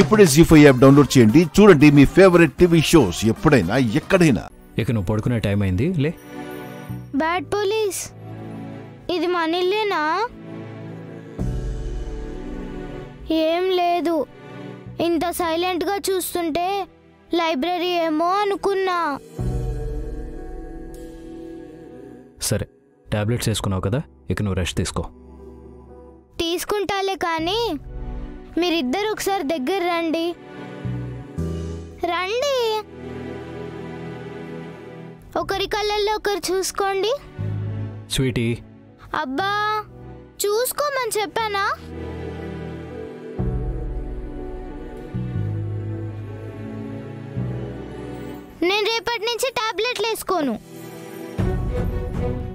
ఇప్పుడే G five app download చేయండి. చూడండి మీ ఫేవరెట్ టీవీ షోస్ ఎప్పుడైనా ఎక్కడైనా. ఇక నువ్వు పడుకునే టైం అయింది లే. బ్యాడ్ పోలీస్ ఇది మన ఇల్లేనా? ఏం లేదు. ఇంత సైలెంట్గా చూస్తుంటే లైబ్రరీ ఏమో అనుకున్నా. సరే టాబ్లెట్స్ వేసుకున్నావు కదా ఇక నువ్వు రెస్ట్ తీసుకో. తీసుకుంటాలే కానీ మీరిద్దరు ఒకసారి దగ్గర రండి. రండి. ఒకరి కళ్ళల్లో ఒకరు చూసుకోండి. స్వీటీ. అబ్బా చూసుకోమని చెప్పానా? నేను రేపటి నుంచి టాబ్లెట్లు వేసుకోను.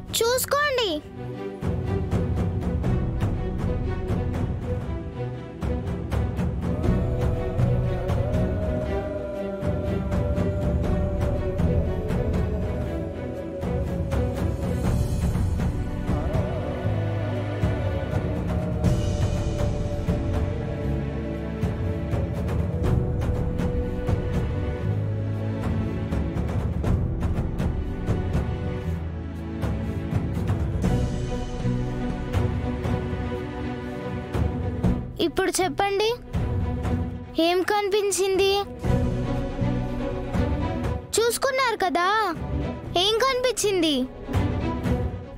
చూసుకోండి. ఇప్పుడు చెప్పండి. ఏం కనిపించింది? చూసుకున్నారు కదా. ఏం కనిపించింది?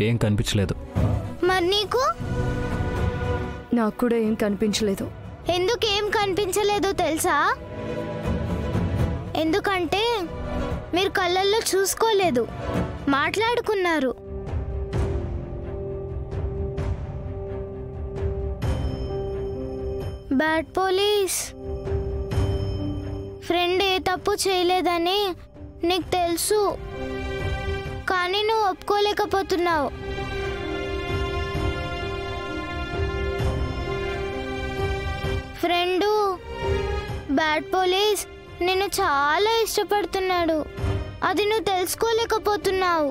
ఏం కనిపించలేదు. మరి నీకు? నాకు కూడా ఏం కనిపించలేదు. ఎందుకు ఏం కనిపించలేదో తెలుసా? ఎందుకంటే మీరు కళ్ళల్లో చూసుకోలేదు. మాట్లాడుకున్నారు. Bad police. ఫ్రెండ్ ఏ తప్పు చేయలేదని నీకు తెలుసు. కానీ నువ్వు ఒప్పుకోలేకపోతున్నావు. ఫ్రెండు బ్యాడ్ పోలీస్ నిన్ను చాలా ఇష్టపడుతున్నాడు. అది నువ్వు తెలుసుకోలేకపోతున్నావు.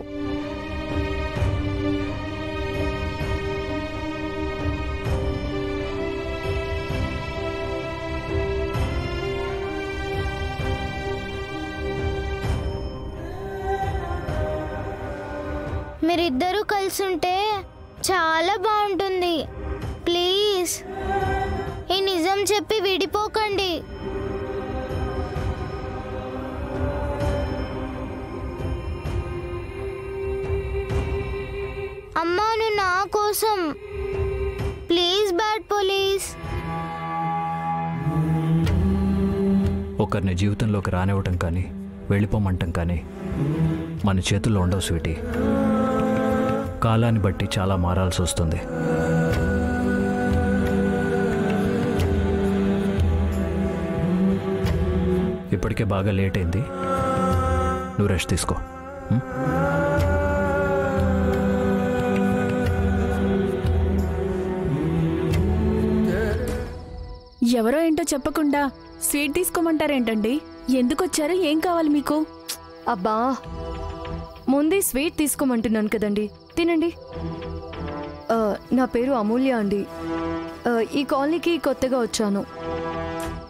మీరిద్దరూ కలిసి ఉంటే చాలా బాగుంటుంది ప్లీజ్. ఈ నిజం చెప్పి విడిపోకండి. అమ్మా నువ్వు నా కోసం. Please bad police. ఒకరిని జీవితంలోకి రానివ్వటం కానీ వెళ్ళిపోమంటం కానీ మన చేతుల్లో ఉండవు స్వీటీ. కాలాన్ని బట్టి చాలా మారాల్సి వస్తుంది. ఇప్పటికే బాగా లేట్ అయింది. నువ్వు రెస్ట్ తీసుకో? ఎవరో ఏంటో చెప్పకుండా స్వీట్ తీసుకోమంటారేంటండి? ఎందుకు వచ్చారు ఏం కావాలి మీకు? అబ్బా ముందే స్వీట్ తీసుకోమంటున్నాను కదండి. తినండి. నా పేరు అమూల్య అండి. ఈ కాలనీకి కొత్తగా వచ్చాను.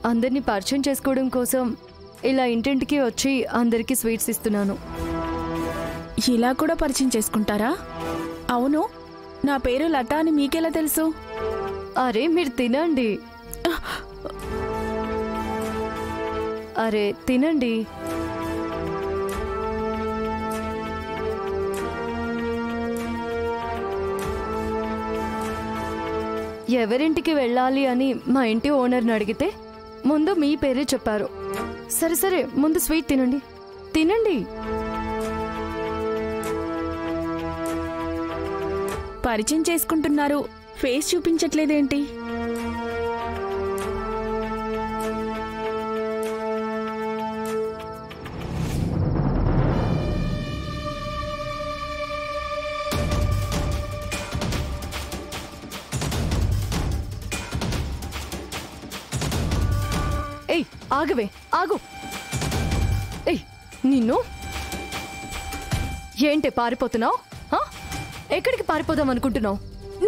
అందరినీ పరిచయం చేసుకోవడం కోసం ఇలా ఇంటింటికి వచ్చి అందరికీ స్వీట్స్ ఇస్తున్నాను. ఇలా కూడా పరిచయం చేసుకుంటారా? అవును నా పేరు లత అని మీకెలా తెలుసు? అరే మీరు తినండి. అరే తినండి. ఎవరింటికి వెళ్ళాలి అని మా ఇంటి ఓనర్ని అడిగితే ముందు మీ పేరే చెప్పారు. సరే సరే ముందు స్వీట్ తినండి. తినండి. పరిచయం చేసుకుంటున్నారు. ఫేస్ చూపించట్లేదేంటి? ఆగవే ఆగు. ఏయ్ నిన్ను? ఏంటి పారిపోతున్నావు? ఎక్కడికి పారిపోదాం అనుకుంటున్నావు?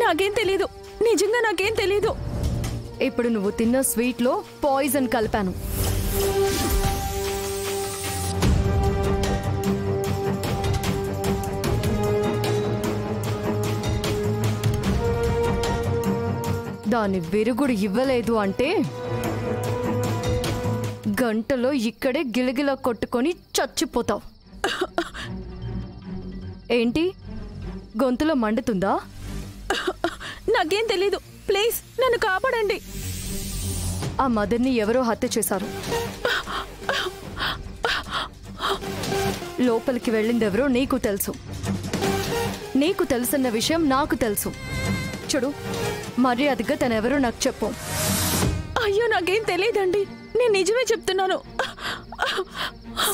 నాకేం తెలీదు. నిజంగా నాకేం తెలీదు. ఇప్పుడు నువ్వు తిన్న స్వీట్లో పాయిజన్ కలిపాను. దాని విరుగుడు ఇవ్వలేదు అంటే గంటలో ఇక్కడే గిలగిల కొట్టుకొని చచ్చిపోతావు. ఏంటి? గొంతులో మండుతుందా? నాకేం తెలీదు. ప్లీజ్ నన్ను కాపాడండి. ఆ మదర్ని ఎవరో హత్య చేశారు. లోపలికి వెళ్ళిందెవరో నీకు తెలుసు. నీకు తెలుసన్న విషయం నాకు తెలుసు. చూడు మర్యాదగా తనెవరో నాకు చెప్పు. అయ్యో నాకేం తెలియదండి. నేను నిజమే చెప్తున్నాను.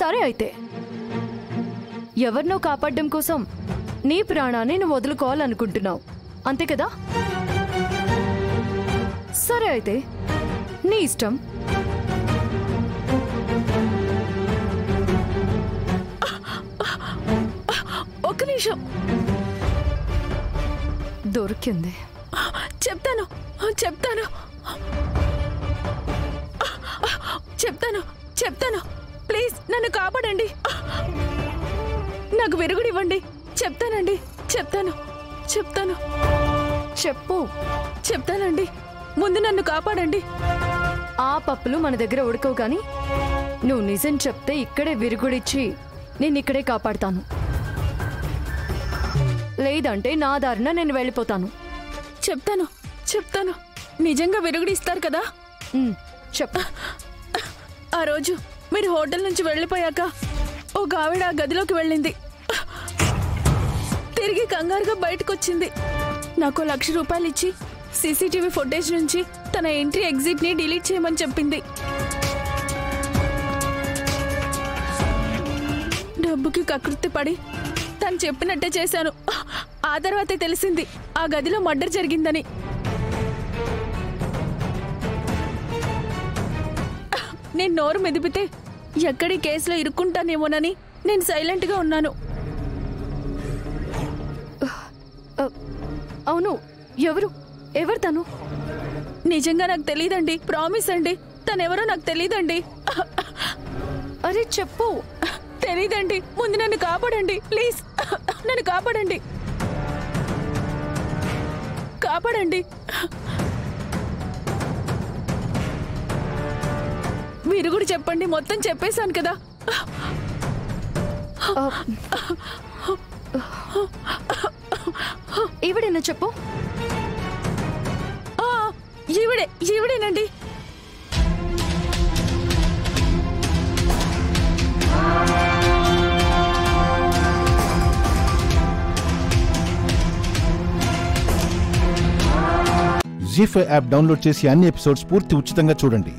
సరే అయితే. ఎవరినో కాపాడడం కోసం నీ ప్రాణాన్ని నువ్వు వదులుకోవాలనుకుంటున్నావు. అంతే కదా? సరే అయితే నీ ఇష్టం. ఒక్క నిమిషం. దొరికింది. చెప్తాను చెప్తాను. చెప్తాను చెప్తాను. ప్లీజ్ నన్ను కాపాడండి. నాకు విరుగుడివ్వండి. చెప్తానండి చెప్తాను చెప్తాను. చెప్పు చెప్తానండి. ముందు నన్ను కాపాడండి. ఆ పప్పులు మన దగ్గర ఉడకవు కానీ నువ్వు నిజం చెప్తే ఇక్కడే విరుగుడిచ్చి నేను ఇక్కడే కాపాడుతాను. లేదంటే నా దారిన నేను వెళ్ళిపోతాను. చెప్తాను చెప్తాను. నిజంగా విరుగుడు ఇస్తారు కదా చెప్పు. ఆ రోజు మీరు హోటల్ నుంచి వెళ్ళిపోయాక ఒక ఆవిడ ఆ గదిలోకి వెళ్ళింది. తిరిగి కంగారుగా బయటకు వచ్చింది నాకు లక్ష రూపాయలు ఇచ్చి సీసీటీవీ ఫుటేజ్ నుంచి తన ఎంట్రీ ఎగ్జిట్ని డిలీట్ చేయమని చెప్పింది. డబ్బుకి కకృతి పడి తను చెప్పినట్టే చేశాను. ఆ తర్వాతే తెలిసింది ఆ గదిలో మర్డర్ జరిగిందని. నేను నోరు మెదిపితే ఎక్కడి కేసులో ఇరుక్కుంటానేమోనని నేను సైలెంట్గా ఉన్నాను. అవును ఎవరు? ఎవరు తను? నిజంగా నాకు తెలియదండి ప్రామిస్ అండి తనెవరో నాకు తెలియదండి అరే చెప్పు. తెలీదండి ముందు నన్ను కాపాడండి ప్లీజ్. నన్ను కాపాడండి. కాపాడండి. మీరు కూడా చెప్పండి మొత్తం చెప్పేశాను కదా. ఈవిడేనా చెప్పు? ఆ, ఈవిడే ఈవిడేనండి. జీ ఫైవ్ యాప్ డౌన్లోడ్ చేసి అన్ని ఎపిసోడ్స్ పూర్తి ఉచితంగా చూడండి.